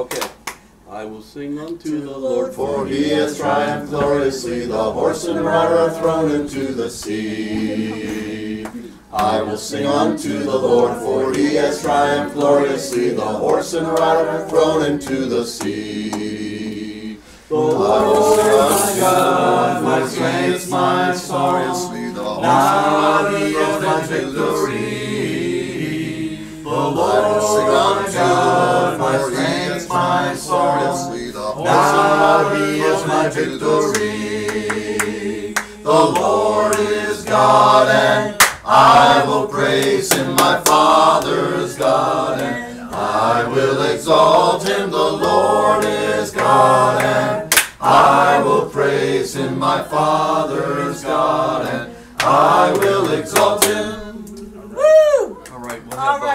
Okay. I will sing unto the Lord, For he has triumphed gloriously, the horse and rider are thrown into the sea. I will sing unto the Lord, for he has triumphed gloriously, the horse and rider are thrown into the sea. The Lord unto my God, my strength, my song. song. The horse Now and he is my thrown into the sea. victory. The I will sing Lord unto my God, Now He is my victory. The Lord is God, and I will praise Him, my Father's God, and I will exalt Him. The Lord is God, and I will praise Him, my Father's God, and I will exalt Him. Woo! All right. All right.